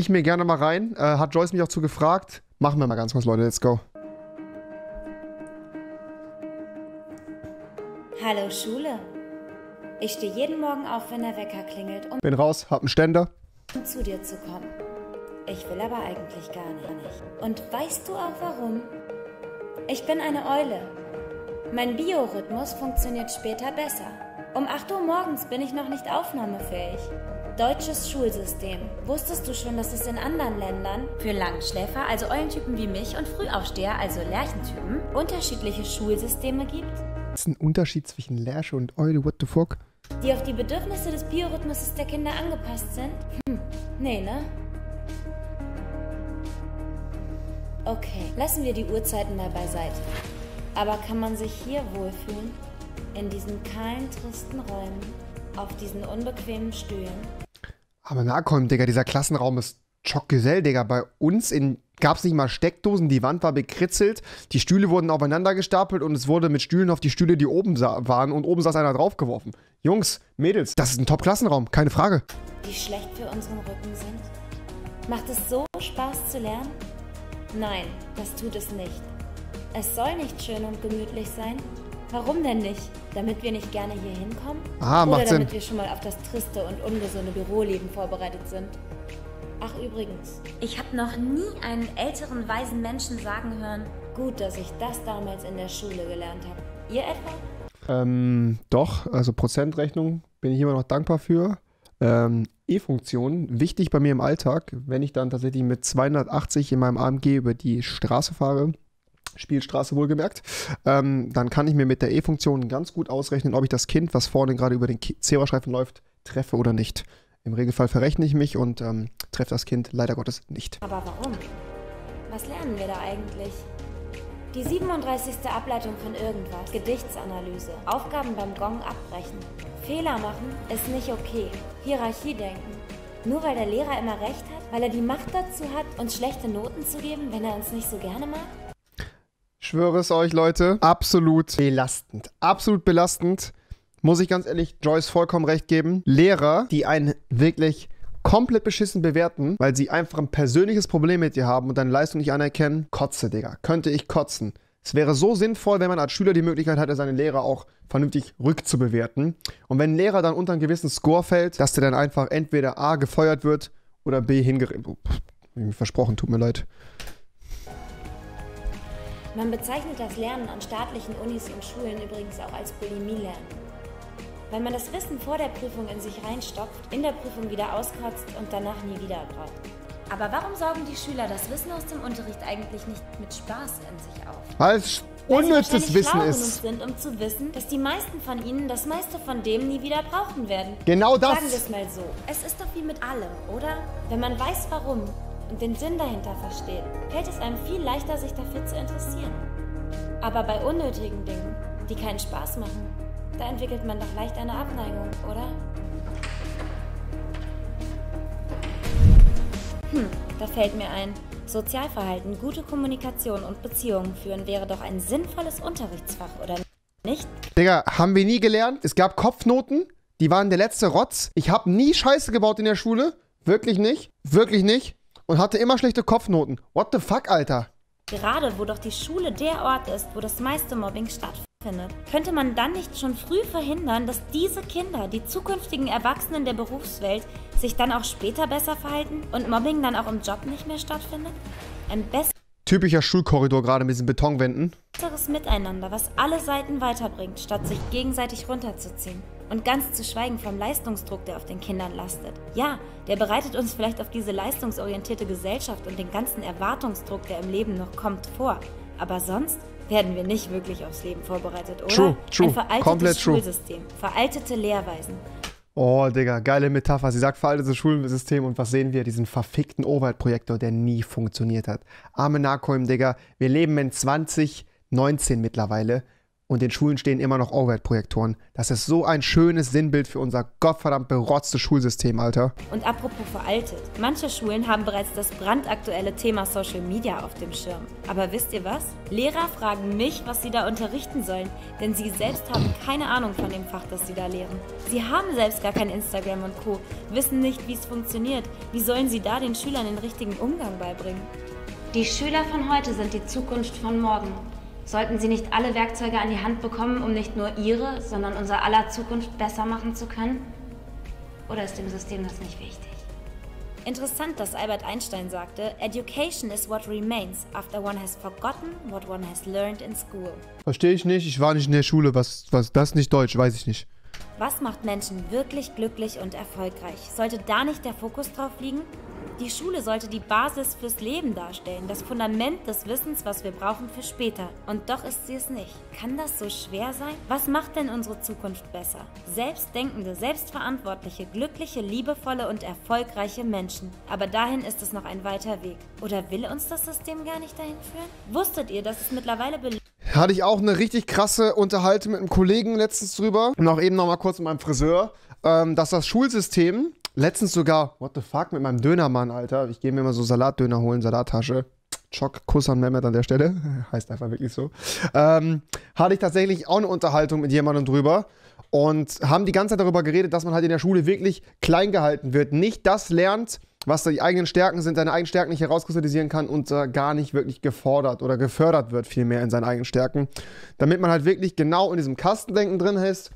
ich mir gerne mal rein. Äh, hat Joyce mich auch zu gefragt. Machen wir mal ganz kurz, Leute. Let's go. Hallo Schule. Ich stehe jeden Morgen auf, wenn der Wecker klingelt, um Bin raus, hab einen Ständer. zu dir zu kommen. Ich will aber eigentlich gar nicht. Und weißt du auch warum? Ich bin eine Eule. Mein Biorhythmus funktioniert später besser. Um 8 Uhr morgens bin ich noch nicht aufnahmefähig. Deutsches Schulsystem. Wusstest du schon, dass es in anderen Ländern für Langschläfer, also Eulentypen wie mich, und Frühaufsteher, also Lerchentypen, unterschiedliche Schulsysteme gibt? ist ein Unterschied zwischen Lerche und Eule? What the fuck? die auf die Bedürfnisse des Biorhythmuses der Kinder angepasst sind? Hm, nee, ne? Okay, lassen wir die Uhrzeiten mal beiseite. Aber kann man sich hier wohlfühlen? In diesen kahlen, tristen Räumen? Auf diesen unbequemen Stühlen? Aber Narcom, Digga, dieser Klassenraum ist Schockgesell, Digga. Bei uns gab es nicht mal Steckdosen, die Wand war bekritzelt, die Stühle wurden aufeinander gestapelt und es wurde mit Stühlen auf die Stühle, die oben waren und oben saß einer draufgeworfen. Jungs, Mädels, das ist ein Top-Klassenraum, keine Frage. die schlecht für unseren Rücken sind? Macht es so Spaß zu lernen? Nein, das tut es nicht. Es soll nicht schön und gemütlich sein. Warum denn nicht? Damit wir nicht gerne hier hinkommen? Ah, Oder macht damit Sinn. wir schon mal auf das triste und ungesunde Büroleben vorbereitet sind? Ach übrigens, ich habe noch nie einen älteren, weisen Menschen sagen hören, gut, dass ich das damals in der Schule gelernt habe. Ihr etwa? Ähm, doch, also Prozentrechnung bin ich immer noch dankbar für. Ähm, E-Funktion, wichtig bei mir im Alltag, wenn ich dann tatsächlich mit 280 in meinem AMG über die Straße fahre, Spielstraße wohlgemerkt, ähm, dann kann ich mir mit der E-Funktion ganz gut ausrechnen, ob ich das Kind, was vorne gerade über den Zebrastreifen läuft, treffe oder nicht. Im Regelfall verrechne ich mich und ähm, treffe das Kind leider Gottes nicht. Aber warum? Was lernen wir da eigentlich? Die 37. Ableitung von irgendwas, Gedichtsanalyse, Aufgaben beim Gong abbrechen. Fehler machen ist nicht okay. Hierarchie denken. Nur weil der Lehrer immer recht hat, weil er die Macht dazu hat, uns schlechte Noten zu geben, wenn er uns nicht so gerne mag? Schwöre es euch, Leute, absolut belastend. Absolut belastend. Muss ich ganz ehrlich Joyce vollkommen recht geben. Lehrer, die einen wirklich komplett beschissen bewerten, weil sie einfach ein persönliches Problem mit dir haben und deine Leistung nicht anerkennen, kotze, Digga. Könnte ich kotzen. Es wäre so sinnvoll, wenn man als Schüler die Möglichkeit hatte, seine Lehrer auch vernünftig rückzubewerten. Und wenn ein Lehrer dann unter einen gewissen Score fällt, dass der dann einfach entweder A gefeuert wird oder B hingerichtet. Versprochen, tut mir leid. Man bezeichnet das Lernen an staatlichen Unis und Schulen übrigens auch als Bulimie-Lernen. Weil man das Wissen vor der Prüfung in sich reinstopft, in der Prüfung wieder auskotzt und danach nie wieder braucht. Aber warum saugen die Schüler das Wissen aus dem Unterricht eigentlich nicht mit Spaß in sich auf? Weil es unnützes Wissen ist. genug sind, um zu wissen, dass die meisten von ihnen das meiste von dem nie wieder brauchen werden. Genau das. Sagen wir es mal so. Es ist doch wie mit allem, oder? Wenn man weiß, warum und den Sinn dahinter versteht, fällt es einem viel leichter, sich dafür zu interessieren. Aber bei unnötigen Dingen, die keinen Spaß machen, da entwickelt man doch leicht eine Abneigung, oder? Hm, da fällt mir ein. Sozialverhalten, gute Kommunikation und Beziehungen führen wäre doch ein sinnvolles Unterrichtsfach, oder nicht? Digga, haben wir nie gelernt. Es gab Kopfnoten, die waren der letzte Rotz. Ich habe nie Scheiße gebaut in der Schule. Wirklich nicht. Wirklich nicht. Und hatte immer schlechte Kopfnoten. What the fuck, Alter? Gerade wo doch die Schule der Ort ist, wo das meiste Mobbing stattfindet, könnte man dann nicht schon früh verhindern, dass diese Kinder, die zukünftigen Erwachsenen der Berufswelt, sich dann auch später besser verhalten und Mobbing dann auch im Job nicht mehr stattfindet? Ein Typischer Schulkorridor gerade mit diesen Betonwänden. besseres Miteinander, was alle Seiten weiterbringt, statt sich gegenseitig runterzuziehen. Und ganz zu schweigen vom Leistungsdruck, der auf den Kindern lastet. Ja, der bereitet uns vielleicht auf diese leistungsorientierte Gesellschaft und den ganzen Erwartungsdruck, der im Leben noch kommt, vor. Aber sonst werden wir nicht wirklich aufs Leben vorbereitet, oder? True, true, Ein veraltetes komplett true. Schulsystem, veraltete Lehrweisen. Oh, Digga, geile Metapher. Sie sagt veraltetes Schulsystem und was sehen wir? Diesen verfickten Overhead-Projektor, der nie funktioniert hat. Arme Narcoim, Digga. Wir leben in 2019 mittlerweile und den Schulen stehen immer noch Overhead-Projektoren. Das ist so ein schönes Sinnbild für unser gottverdammt berotztes Schulsystem, Alter. Und apropos veraltet, manche Schulen haben bereits das brandaktuelle Thema Social Media auf dem Schirm. Aber wisst ihr was? Lehrer fragen mich, was sie da unterrichten sollen, denn sie selbst haben keine Ahnung von dem Fach, das sie da lehren. Sie haben selbst gar kein Instagram und Co., wissen nicht, wie es funktioniert. Wie sollen sie da den Schülern den richtigen Umgang beibringen? Die Schüler von heute sind die Zukunft von morgen. Sollten sie nicht alle Werkzeuge an die Hand bekommen, um nicht nur ihre, sondern unser aller Zukunft besser machen zu können? Oder ist dem System das nicht wichtig? Interessant, dass Albert Einstein sagte, Education is what remains after one has forgotten what one has learned in school. Verstehe ich nicht, ich war nicht in der Schule, was, was das nicht Deutsch, weiß ich nicht. Was macht Menschen wirklich glücklich und erfolgreich? Sollte da nicht der Fokus drauf liegen? Die Schule sollte die Basis fürs Leben darstellen, das Fundament des Wissens, was wir brauchen für später. Und doch ist sie es nicht. Kann das so schwer sein? Was macht denn unsere Zukunft besser? Selbstdenkende, selbstverantwortliche, glückliche, liebevolle und erfolgreiche Menschen. Aber dahin ist es noch ein weiter Weg. Oder will uns das System gar nicht dahin führen? Wusstet ihr, dass es mittlerweile hatte ich auch eine richtig krasse Unterhaltung mit einem Kollegen letztens drüber. Auch eben noch mal kurz mit meinem Friseur, ähm, dass das Schulsystem Letztens sogar, what the fuck, mit meinem Dönermann, Alter. Ich gehe mir immer so Salatdöner holen, Salattasche. Chock, Kuss an Mehmet an der Stelle. heißt einfach wirklich so. Ähm, hatte ich tatsächlich auch eine Unterhaltung mit jemandem drüber und haben die ganze Zeit darüber geredet, dass man halt in der Schule wirklich klein gehalten wird. Nicht das lernt, was die eigenen Stärken sind, seine eigenen Stärken nicht herauskristallisieren kann und äh, gar nicht wirklich gefordert oder gefördert wird, vielmehr in seinen eigenen Stärken. Damit man halt wirklich genau in diesem Kastendenken drin ist,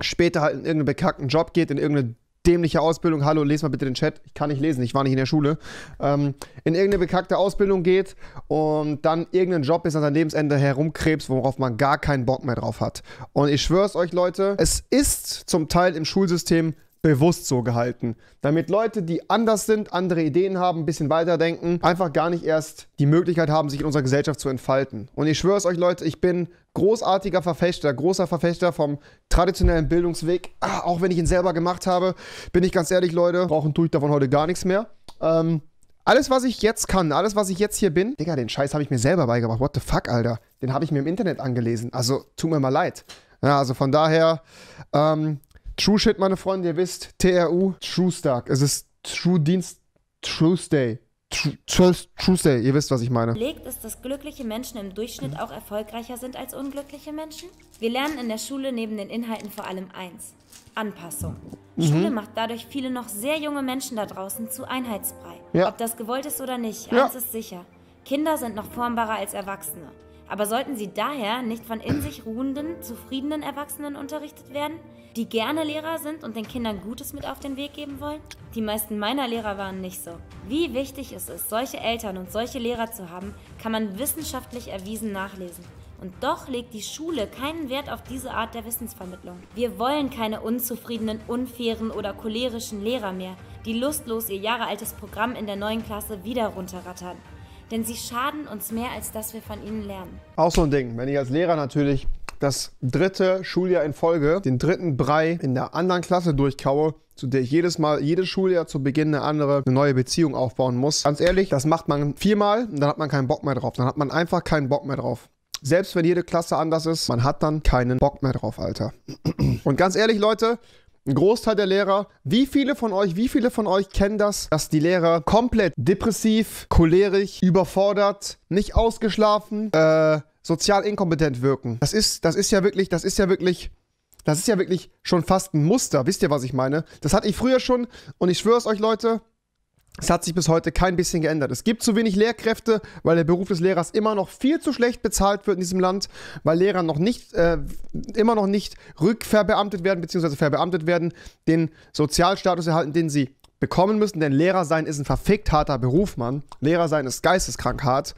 später halt in irgendeinen bekackten Job geht, in irgendeine dämliche Ausbildung, hallo, les mal bitte den Chat, ich kann nicht lesen, ich war nicht in der Schule, ähm, in irgendeine bekackte Ausbildung geht und dann irgendeinen Job bis an sein Lebensende herumkrebst, worauf man gar keinen Bock mehr drauf hat. Und ich schwöre euch, Leute, es ist zum Teil im Schulsystem bewusst so gehalten. Damit Leute, die anders sind, andere Ideen haben, ein bisschen weiterdenken, einfach gar nicht erst die Möglichkeit haben, sich in unserer Gesellschaft zu entfalten. Und ich schwöre es euch, Leute, ich bin großartiger Verfechter, großer Verfechter vom traditionellen Bildungsweg. Ah, auch wenn ich ihn selber gemacht habe, bin ich ganz ehrlich, Leute, brauchen tue ich davon heute gar nichts mehr. Ähm, alles, was ich jetzt kann, alles, was ich jetzt hier bin, Digga, den Scheiß habe ich mir selber beigebracht. What the fuck, Alter? Den habe ich mir im Internet angelesen. Also, tut mir mal leid. Ja, also von daher, ähm, True Shit, meine Freunde, ihr wisst, TRU, True Stark. Es ist True Dienst, Tuesday. Tuesday, ihr wisst, was ich meine. Legt es, dass glückliche Menschen im Durchschnitt auch erfolgreicher sind als unglückliche Menschen? Wir lernen in der Schule neben den Inhalten vor allem eins: Anpassung. Mhm. Schule macht dadurch viele noch sehr junge Menschen da draußen zu Einheitsbrei. Ja. Ob das gewollt ist oder nicht, ja. eins ist sicher. Kinder sind noch formbarer als Erwachsene. Aber sollten sie daher nicht von in sich ruhenden, zufriedenen Erwachsenen unterrichtet werden, die gerne Lehrer sind und den Kindern Gutes mit auf den Weg geben wollen? Die meisten meiner Lehrer waren nicht so. Wie wichtig es ist, solche Eltern und solche Lehrer zu haben, kann man wissenschaftlich erwiesen nachlesen. Und doch legt die Schule keinen Wert auf diese Art der Wissensvermittlung. Wir wollen keine unzufriedenen, unfairen oder cholerischen Lehrer mehr, die lustlos ihr jahrealtes Programm in der neuen Klasse wieder runterrattern denn sie schaden uns mehr, als dass wir von ihnen lernen. Auch so ein Ding, wenn ich als Lehrer natürlich das dritte Schuljahr in Folge den dritten Brei in der anderen Klasse durchkaue, zu der ich jedes Mal, jedes Schuljahr zu Beginn eine andere, eine neue Beziehung aufbauen muss. Ganz ehrlich, das macht man viermal und dann hat man keinen Bock mehr drauf. Dann hat man einfach keinen Bock mehr drauf. Selbst wenn jede Klasse anders ist, man hat dann keinen Bock mehr drauf, Alter. Und ganz ehrlich, Leute, ein Großteil der Lehrer, wie viele von euch, wie viele von euch kennen das, dass die Lehrer komplett depressiv, cholerisch, überfordert, nicht ausgeschlafen, äh, sozial inkompetent wirken? Das ist, das ist ja wirklich, das ist ja wirklich, das ist ja wirklich schon fast ein Muster. Wisst ihr, was ich meine? Das hatte ich früher schon und ich schwöre es euch, Leute, es hat sich bis heute kein bisschen geändert. Es gibt zu wenig Lehrkräfte, weil der Beruf des Lehrers immer noch viel zu schlecht bezahlt wird in diesem Land, weil Lehrer noch nicht, äh, immer noch nicht rückverbeamtet werden, beziehungsweise verbeamtet werden, den Sozialstatus erhalten, den sie bekommen müssen. Denn Lehrer sein ist ein verfickt harter Beruf, Mann. Lehrer sein ist geisteskrank hart.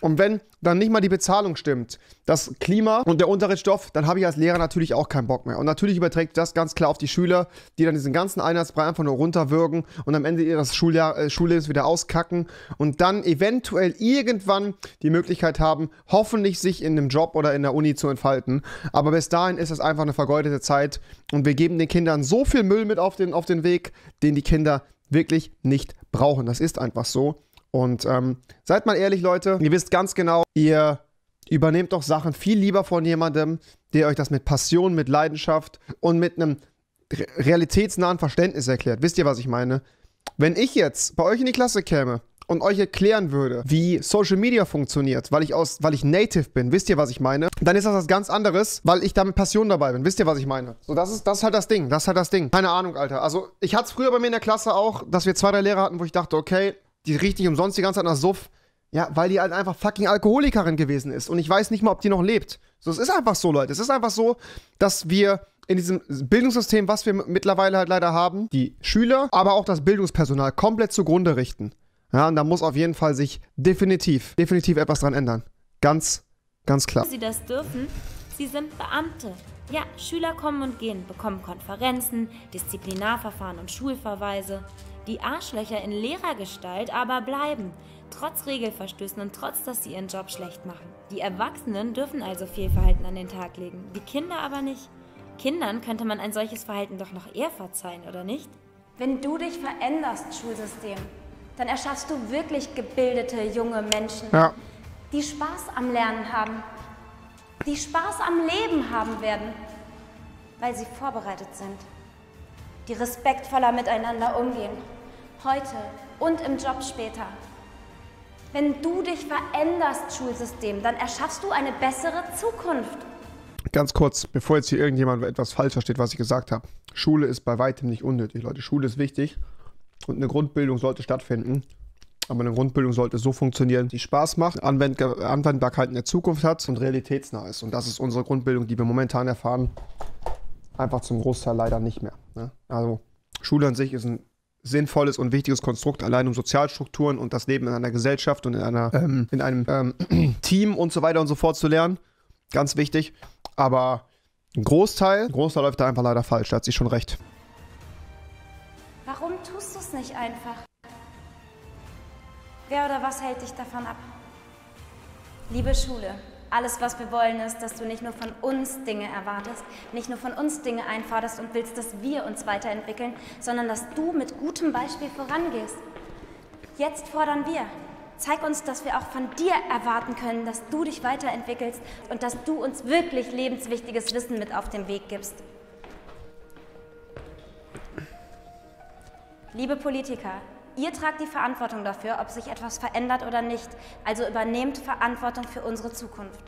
Und wenn dann nicht mal die Bezahlung stimmt, das Klima und der Unterrichtsstoff, dann habe ich als Lehrer natürlich auch keinen Bock mehr. Und natürlich überträgt das ganz klar auf die Schüler, die dann diesen ganzen Einheitsbrei einfach nur runterwürgen und am Ende ihres Schuljahr, äh, Schullebens wieder auskacken und dann eventuell irgendwann die Möglichkeit haben, hoffentlich sich in einem Job oder in der Uni zu entfalten. Aber bis dahin ist es einfach eine vergeudete Zeit und wir geben den Kindern so viel Müll mit auf den, auf den Weg, den die Kinder wirklich nicht brauchen. Das ist einfach so. Und ähm, seid mal ehrlich, Leute, ihr wisst ganz genau, ihr übernehmt doch Sachen viel lieber von jemandem, der euch das mit Passion, mit Leidenschaft und mit einem realitätsnahen Verständnis erklärt. Wisst ihr, was ich meine? Wenn ich jetzt bei euch in die Klasse käme und euch erklären würde, wie Social Media funktioniert, weil ich aus, weil ich Native bin, wisst ihr, was ich meine? Dann ist das was ganz anderes, weil ich da mit Passion dabei bin. Wisst ihr, was ich meine? So, das ist, das ist halt das Ding. Das ist halt das Ding. Keine Ahnung, Alter. Also, ich hatte es früher bei mir in der Klasse auch, dass wir zwei, drei Lehrer hatten, wo ich dachte, okay, die riecht nicht umsonst die ganze Zeit nach Suff. Ja, weil die halt einfach fucking Alkoholikerin gewesen ist. Und ich weiß nicht mal, ob die noch lebt. So, es ist einfach so, Leute. Es ist einfach so, dass wir in diesem Bildungssystem, was wir mittlerweile halt leider haben, die Schüler, aber auch das Bildungspersonal komplett zugrunde richten. Ja, und da muss auf jeden Fall sich definitiv, definitiv etwas dran ändern. Ganz, ganz klar. Sie das dürfen, sie sind Beamte. Ja, Schüler kommen und gehen, bekommen Konferenzen, Disziplinarverfahren und Schulverweise. Die Arschlöcher in Lehrergestalt aber bleiben, trotz Regelverstößen und trotz, dass sie ihren Job schlecht machen. Die Erwachsenen dürfen also Fehlverhalten an den Tag legen, die Kinder aber nicht. Kindern könnte man ein solches Verhalten doch noch eher verzeihen, oder nicht? Wenn du dich veränderst, Schulsystem, dann erschaffst du wirklich gebildete junge Menschen, ja. die Spaß am Lernen haben, die Spaß am Leben haben werden, weil sie vorbereitet sind, die respektvoller miteinander umgehen, heute und im Job später. Wenn du dich veränderst, Schulsystem, dann erschaffst du eine bessere Zukunft. Ganz kurz, bevor jetzt hier irgendjemand etwas falsch versteht, was ich gesagt habe. Schule ist bei weitem nicht unnötig, Leute. Schule ist wichtig und eine Grundbildung sollte stattfinden. Aber eine Grundbildung sollte so funktionieren, die Spaß macht, Anwend Anwendbarkeit in der Zukunft hat und realitätsnah ist. Und das ist unsere Grundbildung, die wir momentan erfahren, einfach zum Großteil leider nicht mehr. Ne? Also Schule an sich ist ein sinnvolles und wichtiges Konstrukt, allein um Sozialstrukturen und das Leben in einer Gesellschaft und in, einer, ähm, in einem ähm, Team und so weiter und so fort zu lernen. Ganz wichtig. Aber ein Großteil, ein Großteil läuft da einfach leider falsch, da hat sie schon recht. Warum tust du es nicht einfach? Wer oder was hält dich davon ab? Liebe Schule, alles, was wir wollen, ist, dass du nicht nur von uns Dinge erwartest, nicht nur von uns Dinge einforderst und willst, dass wir uns weiterentwickeln, sondern dass du mit gutem Beispiel vorangehst. Jetzt fordern wir, Zeig uns, dass wir auch von dir erwarten können, dass du dich weiterentwickelst und dass du uns wirklich lebenswichtiges Wissen mit auf den Weg gibst. Liebe Politiker, ihr tragt die Verantwortung dafür, ob sich etwas verändert oder nicht. Also übernehmt Verantwortung für unsere Zukunft.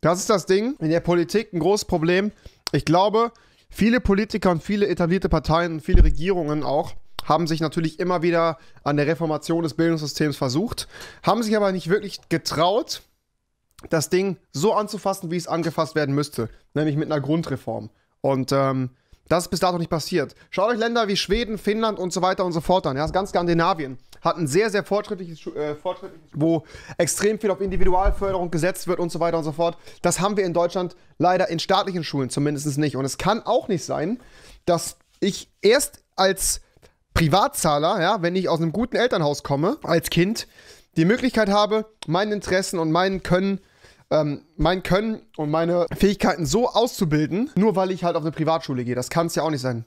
Das ist das Ding. In der Politik ein großes Problem. Ich glaube, viele Politiker und viele etablierte Parteien und viele Regierungen auch haben sich natürlich immer wieder an der Reformation des Bildungssystems versucht, haben sich aber nicht wirklich getraut, das Ding so anzufassen, wie es angefasst werden müsste, nämlich mit einer Grundreform. Und ähm, das ist bis dato nicht passiert. Schaut euch Länder wie Schweden, Finnland und so weiter und so fort an. Ja, ganz Skandinavien hat ein sehr, sehr fortschrittliches, äh, fortschrittliches, wo extrem viel auf Individualförderung gesetzt wird und so weiter und so fort. Das haben wir in Deutschland leider in staatlichen Schulen zumindest nicht. Und es kann auch nicht sein, dass ich erst als Privatzahler, ja, wenn ich aus einem guten Elternhaus komme, als Kind, die Möglichkeit habe, meinen Interessen und meinen Können, ähm, mein Können und meine Fähigkeiten so auszubilden, nur weil ich halt auf eine Privatschule gehe. Das kann es ja auch nicht sein.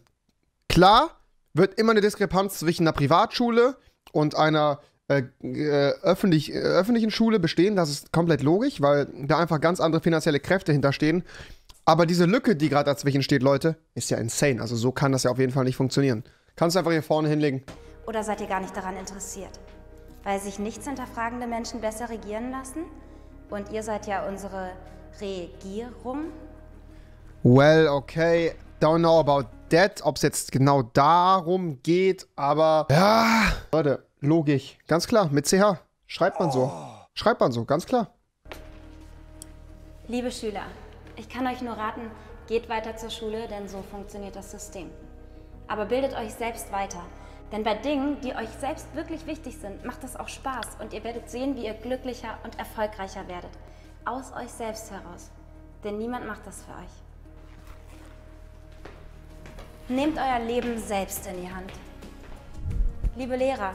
Klar wird immer eine Diskrepanz zwischen einer Privatschule und einer äh, äh, öffentlich, äh, öffentlichen Schule bestehen. Das ist komplett logisch, weil da einfach ganz andere finanzielle Kräfte hinterstehen. Aber diese Lücke, die gerade dazwischen steht, Leute, ist ja insane. Also so kann das ja auf jeden Fall nicht funktionieren. Kannst du einfach hier vorne hinlegen. Oder seid ihr gar nicht daran interessiert? Weil sich nichts hinterfragende Menschen besser regieren lassen? Und ihr seid ja unsere Regierung? Well, okay. Don't know about that, ob es jetzt genau darum geht, aber ja, Leute, logisch. Ganz klar, mit CH. Schreibt man so. Schreibt man so, ganz klar. Liebe Schüler, ich kann euch nur raten, geht weiter zur Schule, denn so funktioniert das System. Aber bildet euch selbst weiter. Denn bei Dingen, die euch selbst wirklich wichtig sind, macht es auch Spaß und ihr werdet sehen, wie ihr glücklicher und erfolgreicher werdet. Aus euch selbst heraus. Denn niemand macht das für euch. Nehmt euer Leben selbst in die Hand. Liebe Lehrer,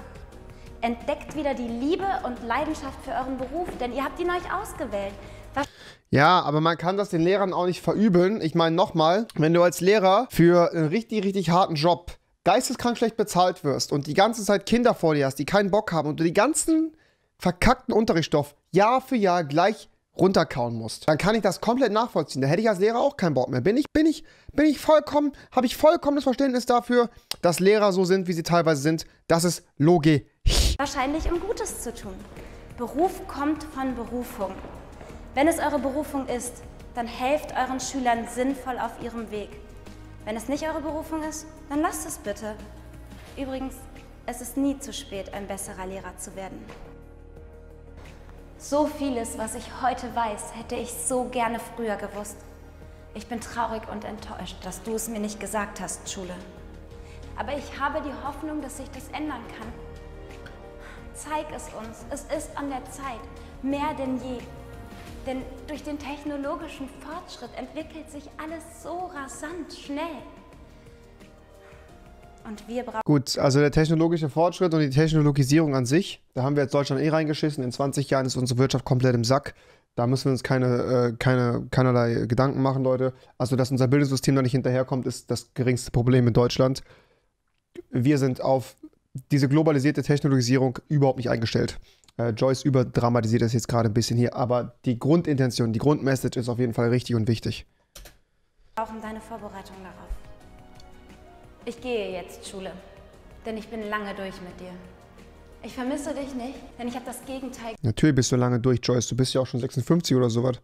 entdeckt wieder die Liebe und Leidenschaft für euren Beruf, denn ihr habt ihn euch ausgewählt. Ja, aber man kann das den Lehrern auch nicht verübeln. Ich meine nochmal, wenn du als Lehrer für einen richtig, richtig harten Job geisteskrank schlecht bezahlt wirst und die ganze Zeit Kinder vor dir hast, die keinen Bock haben und du die ganzen verkackten Unterrichtsstoff Jahr für Jahr gleich runterkauen musst, dann kann ich das komplett nachvollziehen. Da hätte ich als Lehrer auch keinen Bock mehr. Bin ich, bin ich, bin ich vollkommen, habe ich vollkommenes Verständnis dafür, dass Lehrer so sind, wie sie teilweise sind. Das ist Logisch. Wahrscheinlich um Gutes zu tun. Beruf kommt von Berufung. Wenn es eure Berufung ist, dann helft euren Schülern sinnvoll auf ihrem Weg. Wenn es nicht eure Berufung ist, dann lasst es bitte. Übrigens, es ist nie zu spät, ein besserer Lehrer zu werden. So vieles, was ich heute weiß, hätte ich so gerne früher gewusst. Ich bin traurig und enttäuscht, dass du es mir nicht gesagt hast, Schule. Aber ich habe die Hoffnung, dass sich das ändern kann. Zeig es uns. Es ist an der Zeit, mehr denn je. Denn durch den technologischen Fortschritt entwickelt sich alles so rasant schnell. Und wir brauchen. Gut, also der technologische Fortschritt und die Technologisierung an sich, da haben wir jetzt Deutschland eh reingeschissen. In 20 Jahren ist unsere Wirtschaft komplett im Sack. Da müssen wir uns keine, äh, keine, keinerlei Gedanken machen, Leute. Also, dass unser Bildungssystem da nicht hinterherkommt, ist das geringste Problem in Deutschland. Wir sind auf diese globalisierte Technologisierung überhaupt nicht eingestellt. Äh, Joyce überdramatisiert das jetzt gerade ein bisschen hier, aber die Grundintention, die Grundmessage ist auf jeden Fall richtig und wichtig. brauchen deine Vorbereitung darauf. Ich gehe jetzt, Schule, denn ich bin lange durch mit dir. Ich vermisse dich nicht, denn ich habe das Gegenteil Natürlich bist du lange durch, Joyce. Du bist ja auch schon 56 oder sowas.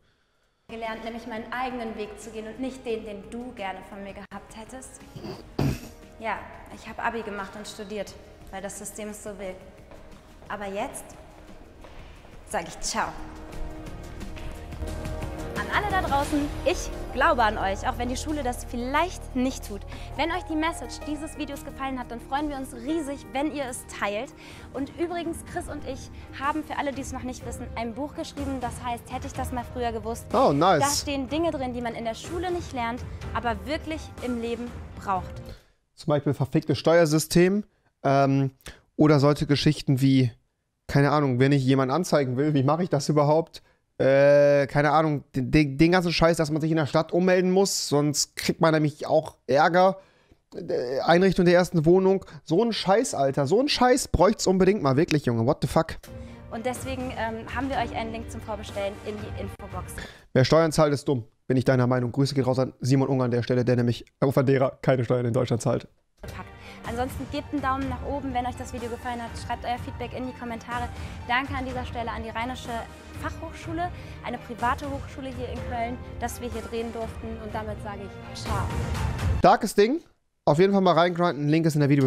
gelernt, nämlich meinen eigenen Weg zu gehen und nicht den, den du gerne von mir gehabt hättest. Ja, ich habe Abi gemacht und studiert, weil das System es so will. Aber jetzt sage ich Ciao. An alle da draußen, ich glaube an euch, auch wenn die Schule das vielleicht nicht tut. Wenn euch die Message dieses Videos gefallen hat, dann freuen wir uns riesig, wenn ihr es teilt. Und übrigens, Chris und ich haben für alle, die es noch nicht wissen, ein Buch geschrieben, das heißt, hätte ich das mal früher gewusst. Oh, Da nice. stehen Dinge drin, die man in der Schule nicht lernt, aber wirklich im Leben braucht. Zum Beispiel verficktes Steuersystem ähm, oder solche Geschichten wie, keine Ahnung, wenn ich jemanden anzeigen will, wie mache ich das überhaupt? Äh, keine Ahnung, den, den, ganzen Scheiß, dass man sich in der Stadt ummelden muss, sonst kriegt man nämlich auch Ärger. Äh, Einrichtung der ersten Wohnung. So ein Scheiß, Alter. So ein Scheiß bräucht's unbedingt mal. Wirklich, Junge. What the fuck? Und deswegen ähm, haben wir euch einen Link zum Vorbestellen in die Infobox Wer Steuern zahlt, ist dumm. Bin ich deiner Meinung. Grüße geht raus an Simon Unger an der Stelle, der nämlich auf Madeira keine Steuern in Deutschland zahlt. gepackt. Ansonsten gebt einen Daumen nach oben, wenn euch das Video gefallen hat. Schreibt euer Feedback in die Kommentare. Danke an dieser Stelle an die Rheinische Fachhochschule, eine private Hochschule hier in Köln, dass wir hier drehen durften. Und damit sage ich Ciao. Starkes Ding. Auf jeden Fall mal reingrinden. Link ist in der Videobeschreibung.